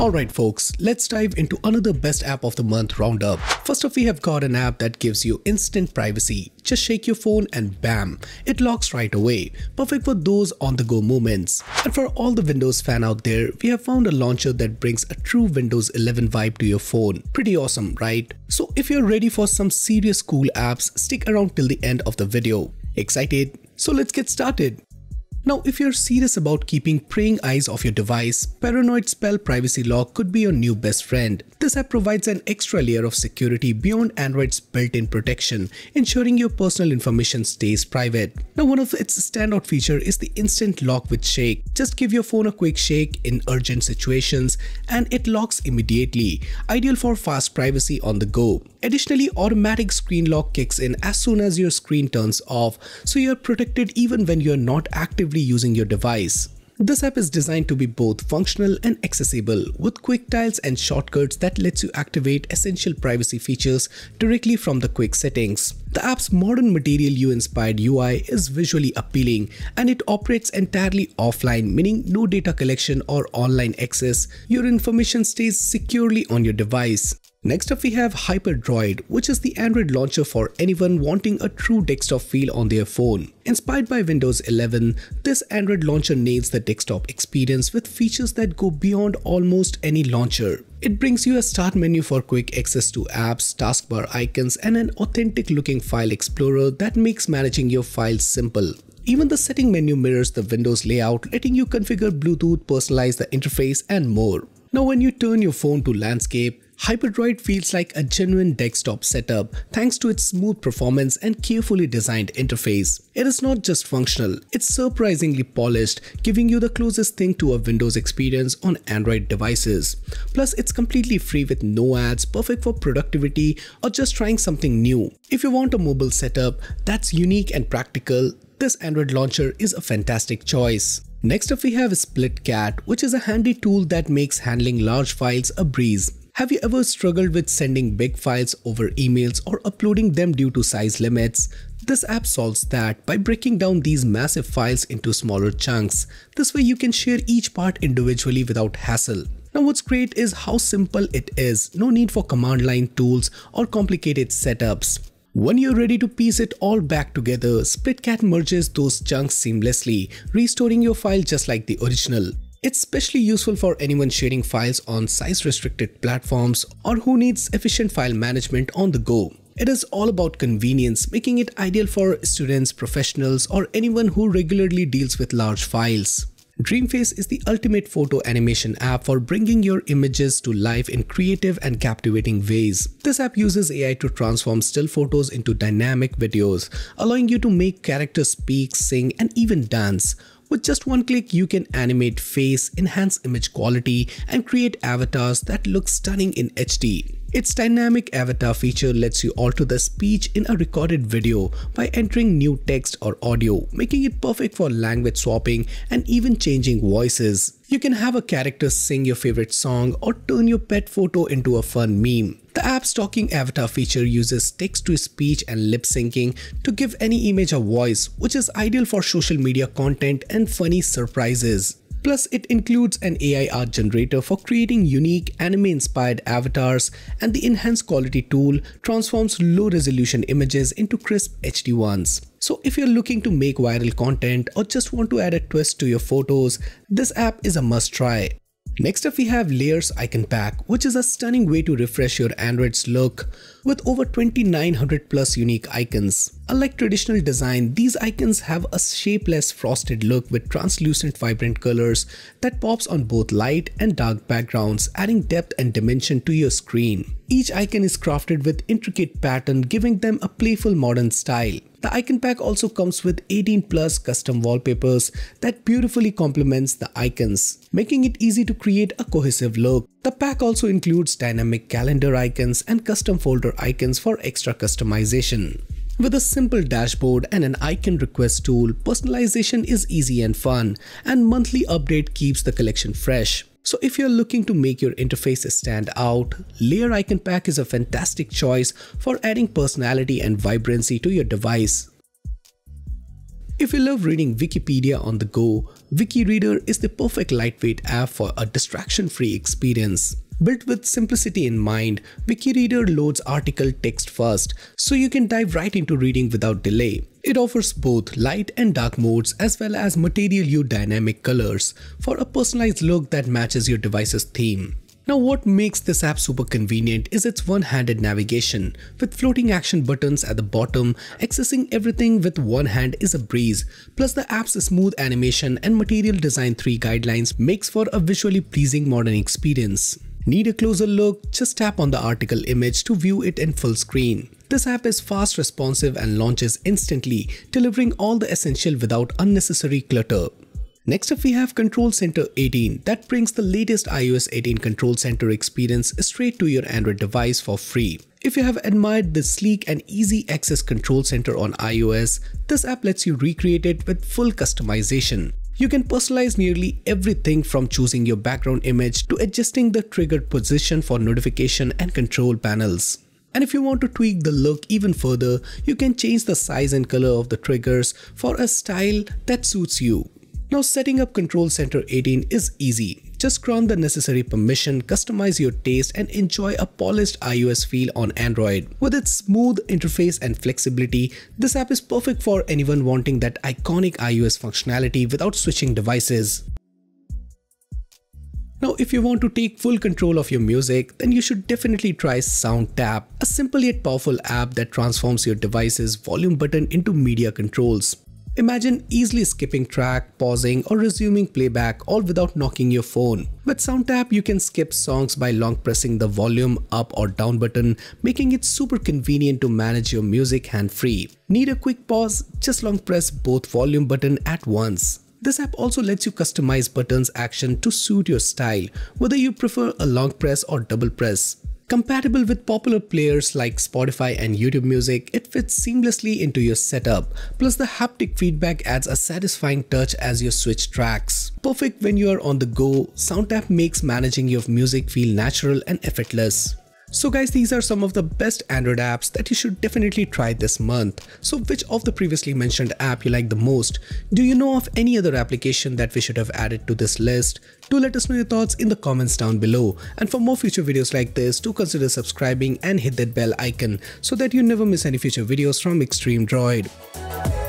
Alright folks, let's dive into another best app of the month roundup. First off we have got an app that gives you instant privacy. Just shake your phone and bam, it locks right away. Perfect for those on the go moments. And for all the Windows fan out there, we have found a launcher that brings a true Windows 11 vibe to your phone. Pretty awesome, right? So if you're ready for some serious cool apps, stick around till the end of the video. Excited? So let's get started. Now, if you're serious about keeping praying eyes off your device, Paranoid's Pal Privacy Lock could be your new best friend. This app provides an extra layer of security beyond Android's built-in protection, ensuring your personal information stays private. Now, one of its standout feature is the instant lock with shake. Just give your phone a quick shake in urgent situations and it locks immediately, ideal for fast privacy on the go. Additionally, automatic screen lock kicks in as soon as your screen turns off, so you're protected even when you're not actively using your device. This app is designed to be both functional and accessible with quick tiles and shortcuts that lets you activate essential privacy features directly from the quick settings. The app's modern Material You inspired UI is visually appealing and it operates entirely offline meaning no data collection or online access. Your information stays securely on your device. Next up we have HyperDroid, which is the Android launcher for anyone wanting a true desktop feel on their phone. Inspired by Windows 11, this Android launcher nails the desktop experience with features that go beyond almost any launcher. It brings you a start menu for quick access to apps, taskbar icons and an authentic looking file explorer that makes managing your files simple. Even the setting menu mirrors the Windows layout, letting you configure Bluetooth, personalize the interface and more. Now when you turn your phone to landscape, HyperDroid feels like a genuine desktop setup thanks to its smooth performance and carefully designed interface. It is not just functional, it's surprisingly polished, giving you the closest thing to a Windows experience on Android devices. Plus, it's completely free with no ads, perfect for productivity or just trying something new. If you want a mobile setup that's unique and practical, this Android launcher is a fantastic choice. Next up we have SplitCat, which is a handy tool that makes handling large files a breeze. Have you ever struggled with sending big files over emails or uploading them due to size limits? This app solves that by breaking down these massive files into smaller chunks. This way you can share each part individually without hassle. Now what's great is how simple it is, no need for command line tools or complicated setups. When you're ready to piece it all back together, SplitCat merges those chunks seamlessly, restoring your file just like the original. It's especially useful for anyone sharing files on size-restricted platforms or who needs efficient file management on the go. It is all about convenience, making it ideal for students, professionals, or anyone who regularly deals with large files. Dreamface is the ultimate photo animation app for bringing your images to life in creative and captivating ways. This app uses AI to transform still photos into dynamic videos, allowing you to make characters speak, sing, and even dance. With just one click, you can animate face, enhance image quality, and create avatars that look stunning in HD. Its dynamic avatar feature lets you alter the speech in a recorded video by entering new text or audio, making it perfect for language swapping and even changing voices. You can have a character sing your favorite song or turn your pet photo into a fun meme. The app's talking avatar feature uses text-to-speech and lip syncing to give any image a voice, which is ideal for social media content and funny surprises. Plus, it includes an AI art generator for creating unique anime-inspired avatars and the enhanced quality tool transforms low-resolution images into crisp HD ones. So if you're looking to make viral content or just want to add a twist to your photos, this app is a must try. Next up we have Layers Icon Pack, which is a stunning way to refresh your Android's look with over 2900 plus unique icons. Unlike traditional design, these icons have a shapeless frosted look with translucent vibrant colors that pops on both light and dark backgrounds, adding depth and dimension to your screen. Each icon is crafted with intricate pattern giving them a playful modern style. The icon pack also comes with 18 plus custom wallpapers that beautifully complements the icons, making it easy to create a cohesive look. The pack also includes dynamic calendar icons and custom folder icons for extra customization. With a simple dashboard and an icon request tool, personalization is easy and fun, and monthly update keeps the collection fresh. So if you're looking to make your interface stand out, Layer Icon Pack is a fantastic choice for adding personality and vibrancy to your device. If you love reading Wikipedia on the go, WikiReader is the perfect lightweight app for a distraction-free experience. Built with simplicity in mind, WikiReader loads article text first, so you can dive right into reading without delay. It offers both light and dark modes as well as Material You dynamic colors for a personalized look that matches your device's theme. Now what makes this app super convenient is its one-handed navigation. With floating action buttons at the bottom, accessing everything with one hand is a breeze. Plus the app's smooth animation and material design 3 guidelines makes for a visually pleasing modern experience. Need a closer look? Just tap on the article image to view it in full screen. This app is fast responsive and launches instantly, delivering all the essential without unnecessary clutter. Next up we have Control Center 18 that brings the latest iOS 18 Control Center experience straight to your Android device for free. If you have admired the sleek and easy access control center on iOS, this app lets you recreate it with full customization. You can personalize nearly everything from choosing your background image to adjusting the triggered position for notification and control panels. And if you want to tweak the look even further, you can change the size and color of the triggers for a style that suits you. Now setting up Control Center 18 is easy. Just grant the necessary permission, customize your taste and enjoy a polished iOS feel on Android. With its smooth interface and flexibility, this app is perfect for anyone wanting that iconic iOS functionality without switching devices. Now, if you want to take full control of your music, then you should definitely try SoundTap, a simple yet powerful app that transforms your device's volume button into media controls. Imagine easily skipping track, pausing or resuming playback all without knocking your phone. With SoundTap, you can skip songs by long pressing the volume up or down button, making it super convenient to manage your music hand-free. Need a quick pause? Just long press both volume button at once. This app also lets you customize buttons action to suit your style, whether you prefer a long press or double press. Compatible with popular players like Spotify and YouTube Music, it fits seamlessly into your setup. Plus the haptic feedback adds a satisfying touch as you switch tracks. Perfect when you are on the go, SoundTap makes managing your music feel natural and effortless. So guys, these are some of the best Android apps that you should definitely try this month. So which of the previously mentioned app you like the most? Do you know of any other application that we should have added to this list? Do let us know your thoughts in the comments down below. And for more future videos like this, do consider subscribing and hit that bell icon so that you never miss any future videos from Xtream Droid.